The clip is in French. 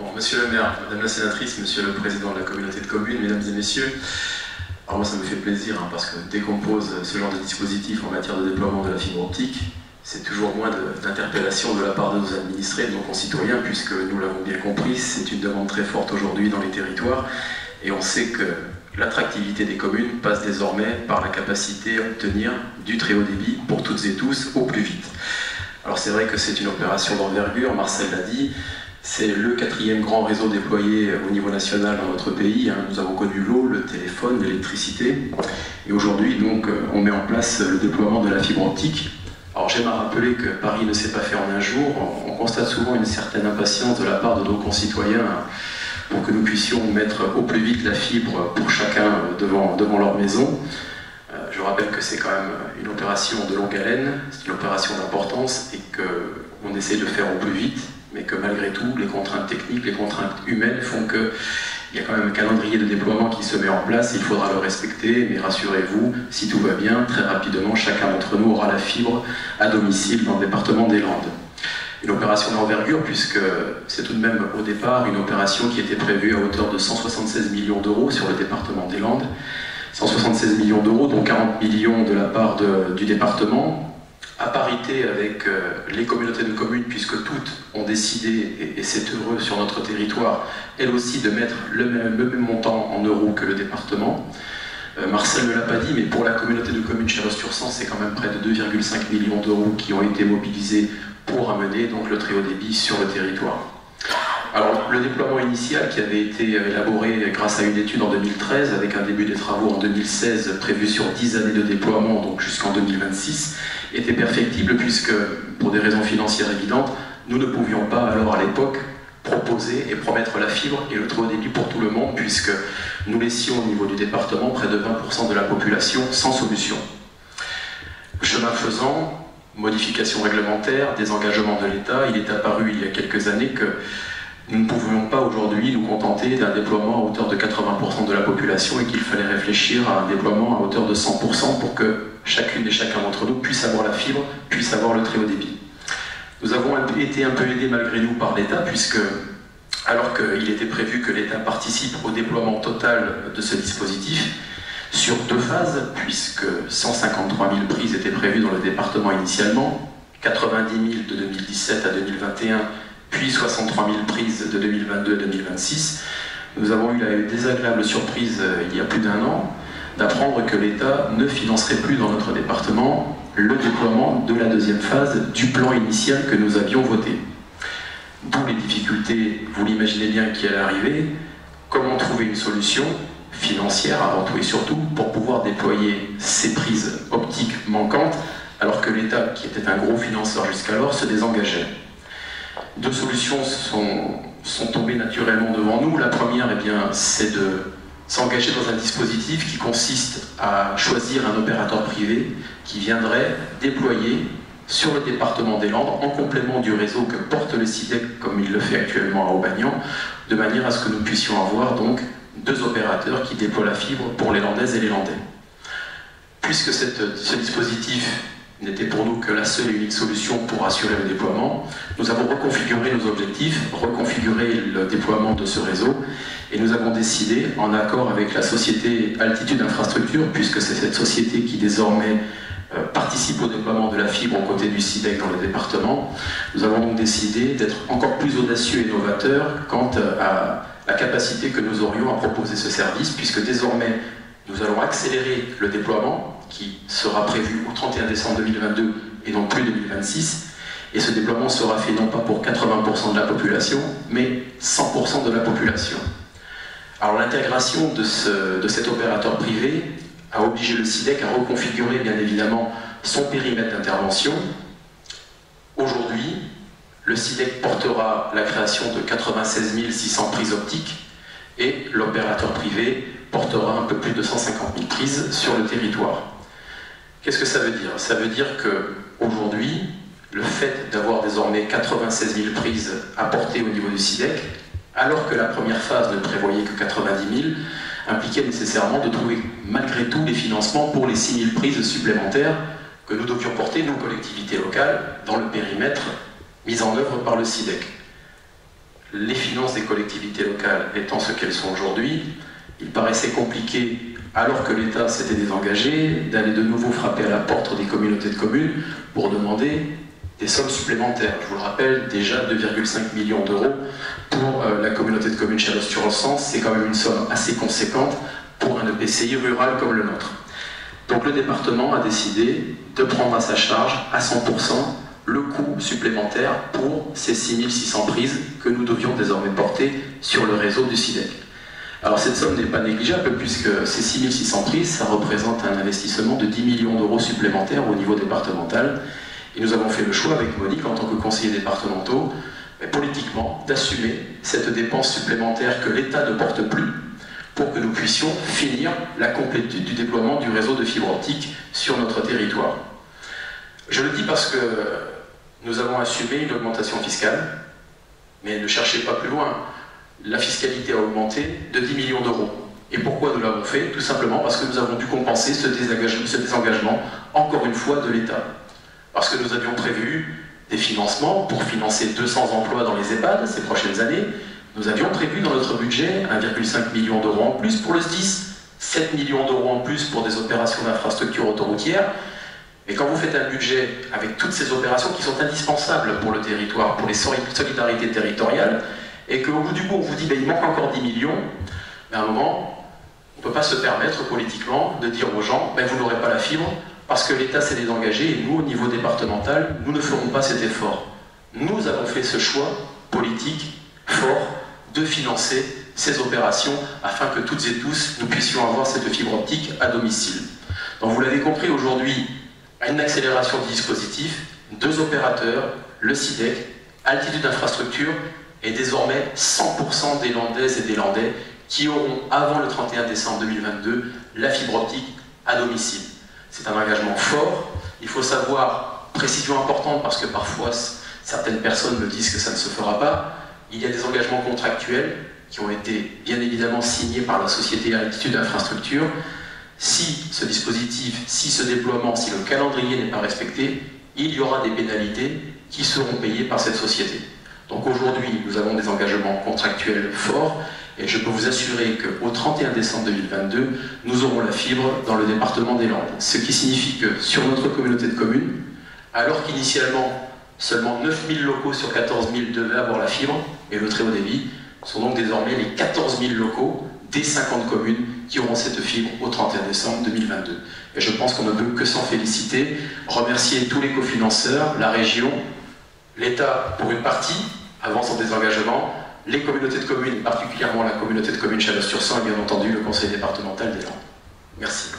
Monsieur le maire, madame la sénatrice, monsieur le président de la communauté de communes, mesdames et messieurs, alors moi ça me fait plaisir hein, parce que dès qu'on pose ce genre de dispositif en matière de déploiement de la fibre optique, c'est toujours moins d'interpellations de, de la part de nos administrés, de nos concitoyens, puisque nous l'avons bien compris, c'est une demande très forte aujourd'hui dans les territoires, et on sait que l'attractivité des communes passe désormais par la capacité à obtenir du très haut débit pour toutes et tous au plus vite. Alors c'est vrai que c'est une opération d'envergure, Marcel l'a dit, c'est le quatrième grand réseau déployé au niveau national dans notre pays. Hein. Nous avons connu l'eau, le téléphone, l'électricité. Et aujourd'hui, donc, euh, on met en place le déploiement de la fibre optique. Alors j'aime à rappeler que Paris ne s'est pas fait en un jour. On constate souvent une certaine impatience de la part de nos concitoyens hein, pour que nous puissions mettre au plus vite la fibre pour chacun devant, devant leur maison. Euh, je rappelle que c'est quand même une opération de longue haleine, c'est une opération d'importance et qu'on essaie de faire au plus vite mais que malgré tout, les contraintes techniques, les contraintes humaines font qu'il y a quand même un calendrier de déploiement qui se met en place, il faudra le respecter, mais rassurez-vous, si tout va bien, très rapidement, chacun d'entre nous aura la fibre à domicile dans le département des Landes. Une opération d'envergure, puisque c'est tout de même au départ une opération qui était prévue à hauteur de 176 millions d'euros sur le département des Landes. 176 millions d'euros, dont 40 millions de la part du département, à parité avec euh, les communautés de communes, puisque toutes ont décidé, et, c'est heureux sur notre territoire, elles aussi de mettre le même, montant en euros que le département. Euh, Marcel ne l'a pas dit, mais pour la communauté de communes chez Tursan, c'est quand même près de 2,5 millions d'euros qui ont été mobilisés pour amener donc, le très haut débit sur le territoire. Alors, le déploiement initial qui avait été élaboré grâce à une étude en 2013, avec un début des travaux en 2016 prévu sur 10 années de déploiement, donc jusqu'en 2026, était perfectible puisque, pour des raisons financières évidentes, nous ne pouvions pas alors à l'époque proposer et promettre la fibre et le haut débit pour tout le monde puisque nous laissions au niveau du département près de 20% de la population sans solution. Chemin faisant, modification réglementaire, désengagement de l'État, il est apparu il y a quelques années que nous ne pouvions pas aujourd'hui nous contenter d'un déploiement à hauteur de 80% de la population et qu'il fallait réfléchir à un déploiement à hauteur de 100% pour que chacune et chacun d'entre nous puisse avoir la fibre, puisse avoir le très haut débit. Nous avons été un peu aidés malgré nous par l'État, puisque alors qu'il était prévu que l'État participe au déploiement total de ce dispositif, sur deux phases, puisque 153 000 prises étaient prévues dans le département initialement, 90 000 de 2017 à 2021, puis 63 000 prises de 2022 à 2026. Nous avons eu la désagréable surprise euh, il y a plus d'un an d'apprendre que l'État ne financerait plus dans notre département le déploiement de la deuxième phase du plan initial que nous avions voté. D'où les difficultés, vous l'imaginez bien, qui allaient arriver. Comment trouver une solution financière avant tout et surtout pour pouvoir déployer ces prises optiques manquantes alors que l'État, qui était un gros financeur jusqu'alors, se désengageait? Deux solutions sont, sont tombées naturellement devant nous. La première, eh c'est de s'engager dans un dispositif qui consiste à choisir un opérateur privé qui viendrait déployer sur le département des Landes, en complément du réseau que porte le CIDEC, comme il le fait actuellement à Aubagnan, de manière à ce que nous puissions avoir donc deux opérateurs qui déploient la fibre pour les Landaises et les Landais. Puisque ce dispositif n'était pour nous que la seule et unique solution pour assurer le déploiement, nous avons reconfiguré nos objectifs, reconfiguré le déploiement de ce réseau et nous avons décidé, en accord avec la société Altitude Infrastructure, puisque c'est cette société qui désormais euh, participe au déploiement de la fibre aux côtés du SIDEC dans le département, nous avons donc décidé d'être encore plus audacieux et novateurs quant à la capacité que nous aurions à proposer ce service, puisque désormais nous allons accélérer le déploiement qui sera prévu au 31 décembre 2022 et non plus 2026. Et ce déploiement sera fait non pas pour 80% de la population, mais 100% de la population. Alors l'intégration de, cet opérateur privé a obligé le SIDEC à reconfigurer bien évidemment son périmètre d'intervention. Aujourd'hui, le SIDEC portera la création de 96 600 prises optiques et l'opérateur privé portera un peu plus de 150 000 prises sur le territoire. Qu'est-ce que ça veut dire? Ça veut dire qu'aujourd'hui, le fait d'avoir désormais 96 000 prises apportées au niveau du SIDEC alors que la première phase ne prévoyait que 90 000, impliquait nécessairement de trouver malgré tout les financements pour les 6 000 prises supplémentaires que nous devions porter, nos collectivités locales, dans le périmètre mis en œuvre par le SIDEC. les finances des collectivités locales étant ce qu'elles sont aujourd'hui, il paraissait compliqué, alors que l'État s'était désengagé, d'aller de nouveau frapper à la porte des communautés de communes pour demander des sommes supplémentaires. Je vous le rappelle, déjà 2,5 millions d'euros pour euh, la communauté de communes Chalon-sur-Sens, c'est quand même une somme assez conséquente pour un EPCI rural comme le nôtre. Donc le département a décidé de prendre à sa charge à 100% le coût supplémentaire pour ces 6600 prises que nous devions désormais porter sur le réseau du SIDEC. Alors cette somme n'est pas négligeable puisque ces 6600 prises, ça représente un investissement de 10 millions d'euros supplémentaires au niveau départemental. Et nous avons fait le choix avec Monique en tant que conseiller départementaux, politiquement, d'assumer cette dépense supplémentaire que l'État ne porte plus pour que nous puissions finir la complétude du déploiement du réseau de fibre optique sur notre territoire. Je le dis parce que nous avons assumé une augmentation fiscale, mais ne cherchez pas plus loin. La fiscalité a augmenté de 10 millions d'euros. Et pourquoi nous l'avons fait? Tout simplement parce que nous avons dû compenser ce désengagement, encore une fois, de l'État. Parce que nous avions prévu des financements pour financer 200 emplois dans les EHPAD ces prochaines années. Nous avions prévu dans notre budget 1,5 million d'euros en plus pour le SDIS, 7 millions d'euros en plus pour des opérations d'infrastructure autoroutière, et quand vous faites un budget avec toutes ces opérations qui sont indispensables pour le territoire, pour les solidarités territoriales, et qu'au bout du bout on vous dit ben, il manque encore 10 millions, mais à un moment, on ne peut pas se permettre politiquement de dire aux gens ben, vous n'aurez pas la fibre parce que l'État s'est désengagé et nous, au niveau départemental, nous ne ferons pas cet effort. Nous avons fait ce choix politique fort de financer ces opérations afin que toutes et tous nous puissions avoir cette fibre optique à domicile. Donc vous l'avez compris aujourd'hui, une accélération du dispositif, deux opérateurs, le SIDEC, Altitude Infrastructure et désormais 100% des Landaises et des Landais qui auront avant le 31 décembre 2022 la fibre optique à domicile. C'est un engagement fort. Il faut savoir, précision importante parce que parfois certaines personnes me disent que ça ne se fera pas, il y a des engagements contractuels qui ont été bien évidemment signés par la société Altitude Infrastructure si ce dispositif, si ce déploiement, si le calendrier n'est pas respecté, il y aura des pénalités qui seront payées par cette société. Donc aujourd'hui, nous avons des engagements contractuels forts et je peux vous assurer qu'au 31 décembre 2022, nous aurons la fibre dans le département des Landes. Ce qui signifie que sur notre communauté de communes, alors qu'initialement seulement 9000 locaux sur 14 000 devaient avoir la fibre et le très haut débit, sont donc désormais les 14 000 locaux des 50 communes qui auront cette fibre au 31 décembre 2022. Et je pense qu'on ne peut que s'en féliciter, remercier tous les cofinanceurs, la région, l'État pour une partie, avant son désengagement, les communautés de communes, particulièrement la communauté de communes Chaleur-sur-Sang et bien entendu le conseil départemental des Landes. Merci.